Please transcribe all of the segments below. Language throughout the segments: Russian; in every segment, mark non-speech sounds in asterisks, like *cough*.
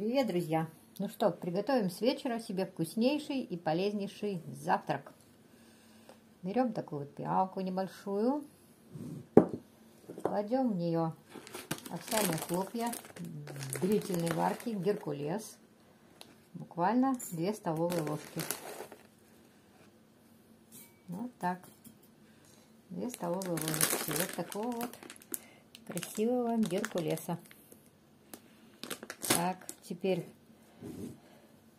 Привет, друзья! Ну что, приготовим с вечера себе вкуснейший и полезнейший завтрак. Берем такую вот пиалку небольшую, кладем в нее овсяные хлопья длительной варки геркулес, буквально 2 столовые ложки. Вот так. 2 столовые ложки вот такого вот красивого геркулеса. Так, теперь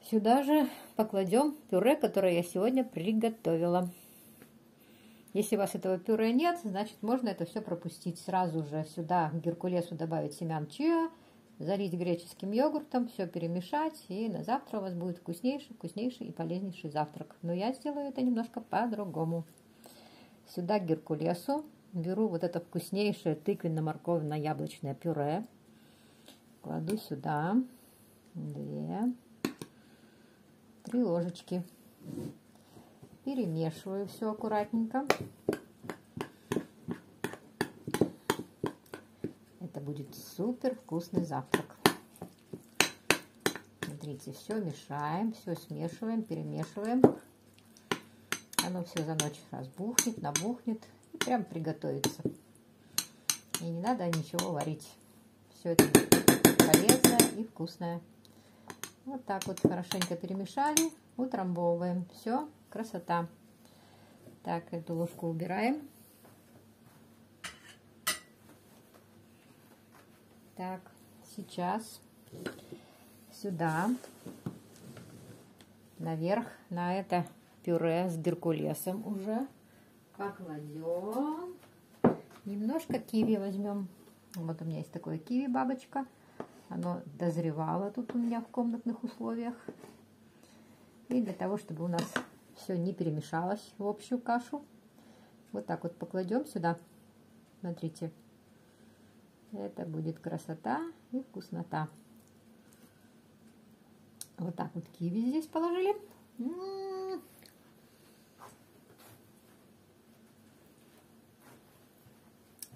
сюда же покладем пюре, которое я сегодня приготовила. Если у вас этого пюре нет, значит можно это все пропустить. Сразу же сюда к геркулесу добавить семян чиа, залить греческим йогуртом, все перемешать, и на завтра у вас будет вкуснейший, вкуснейший и полезнейший завтрак. Но я сделаю это немножко по-другому. Сюда к геркулесу беру вот это вкуснейшее тыквенно-морковно-яблочное пюре, кладу сюда две, три ложечки. Перемешиваю все аккуратненько. Это будет супер вкусный завтрак. Смотрите, все мешаем, все смешиваем, перемешиваем. Оно все за ночь разбухнет, набухнет и прям приготовится. И не надо ничего варить. Все это полезное и вкусное. Вот так вот хорошенько перемешали, утрамбовываем. Все, красота. Так, эту ложку убираем. Так, сейчас сюда, наверх, на это пюре с геркулесом уже покладем. Немножко киви возьмем. Вот у меня есть такое киви бабочка. Оно дозревало тут у меня в комнатных условиях. И для того, чтобы у нас все не перемешалось в общую кашу, вот так вот покладем сюда. Смотрите, это будет красота и вкуснота. Вот так вот киви здесь положили.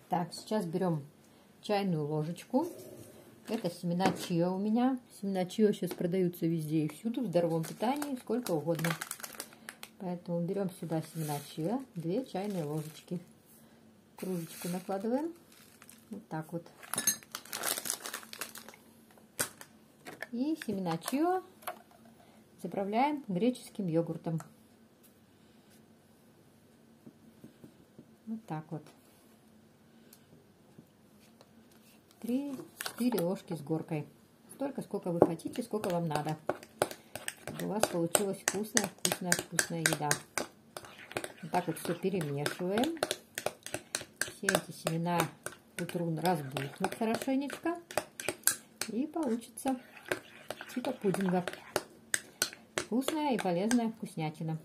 Так, сейчас берем чайную ложечку. Это семена чиа у меня. Семена чиа сейчас продаются везде и всюду, в здоровом питании, сколько угодно. Поэтому берем сюда семена чиа, 2 чайные ложечки. Кружечку накладываем. Вот так вот. И семена чиа заправляем греческим йогуртом. Вот так вот. 3-4 ложки с горкой. Столько, сколько вы хотите, сколько вам надо. Чтобы у вас получилась вкусная, вкусная, вкусная еда. Вот так вот все перемешиваем. Все эти семена к утру разбухнут хорошенечко. И получится типа пудинга. Вкусная и полезная вкуснятина.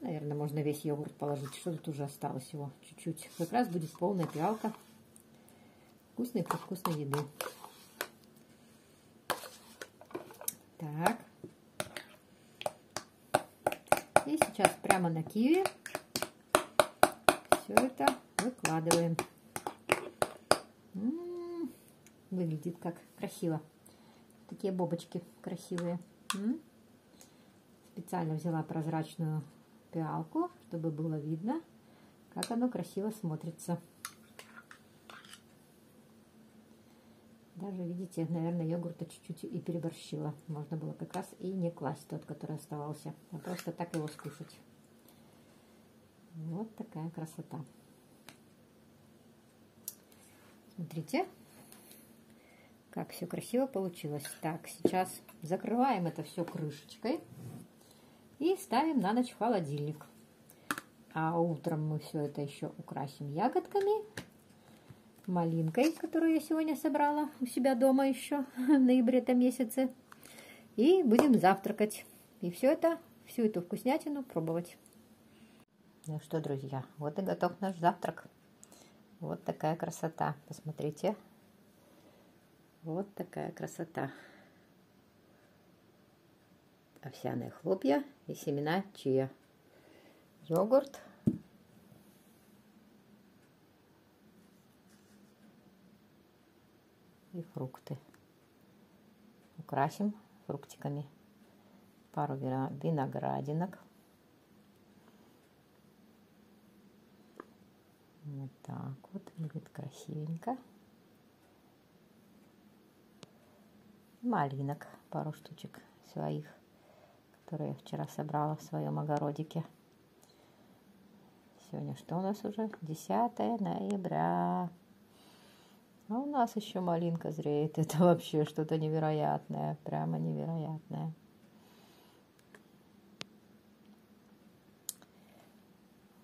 Наверное, можно весь йогурт положить. Что тут уже осталось его? Чуть-чуть. Как раз будет полная пиалка вкусной вкусной еды. Так. И сейчас прямо на киви все это выкладываем. М -м -м, выглядит как красиво. Такие бобочки красивые. М Специально взяла прозрачную пиалку, чтобы было видно, как оно красиво смотрится. Даже, видите, наверное, йогурта чуть-чуть и переборщила. Можно было как раз и не класть тот, который оставался, а просто так его скушать. Вот такая красота. Смотрите, как все красиво получилось. Так, сейчас закрываем это все крышечкой и ставим на ночь в холодильник. А утром мы все это еще украсим ягодками малинкой, которую я сегодня собрала у себя дома еще *laughs* в ноябре-то месяце. И будем завтракать. И все это, всю эту вкуснятину пробовать. Ну что, друзья, вот и готов наш завтрак. Вот такая красота. Посмотрите. Вот такая красота. Овсяные хлопья и семена чия. Йогурт фрукты. украсим фруктиками. Пару виноградинок. Вот так вот будет красивенько. Малинок пару штучек своих, которые я вчера собрала в своем огородике. Сегодня что у нас уже? 10 ноября. А у нас еще малинка зреет. *laughs* Это вообще что-то невероятное. Прямо невероятное.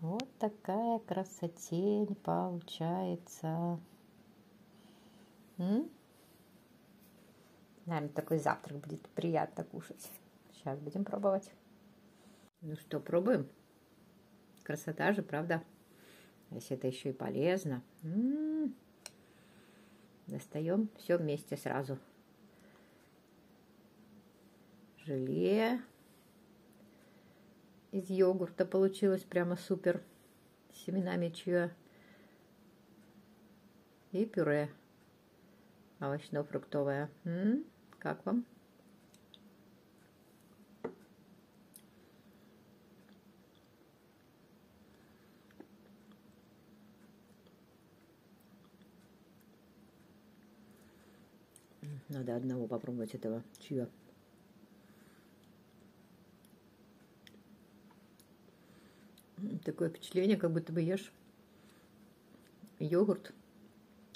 Вот такая красотень получается. М? Наверное, такой завтрак будет приятно кушать. Сейчас будем пробовать. Ну что, пробуем? Красота же, правда? Если это еще и полезно. М -м -м. Достаем все вместе сразу. Желе из йогурта получилось прямо супер. С семенами чья. И пюре овощно-фруктовое. Как вам? Надо одного попробовать этого чья. Такое впечатление, как будто бы ешь йогурт,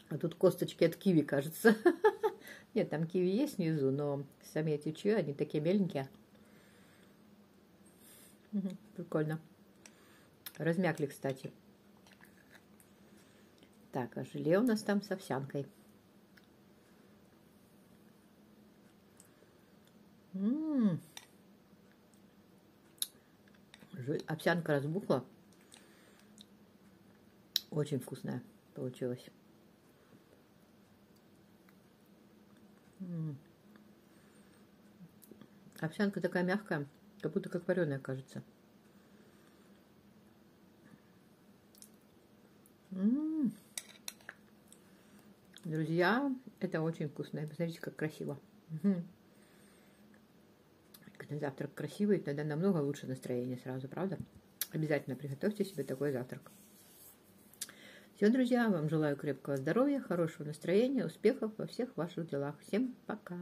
а тут косточки от киви, кажется. *laughs* Нет, там киви есть внизу, но сами эти чья, они такие меленькие. Прикольно. Размякли, кстати. Так, а желе у нас там с овсянкой. М. Овсянка разбухла. Очень вкусная получилась. Овсянка такая мягкая, как будто как вареная кажется. Друзья, это очень вкусно. Посмотрите, как красиво. Завтрак красивый, тогда намного лучше настроение сразу, правда? Обязательно приготовьте себе такой завтрак. Все, друзья, вам желаю крепкого здоровья, хорошего настроения, успехов во всех ваших делах. Всем пока!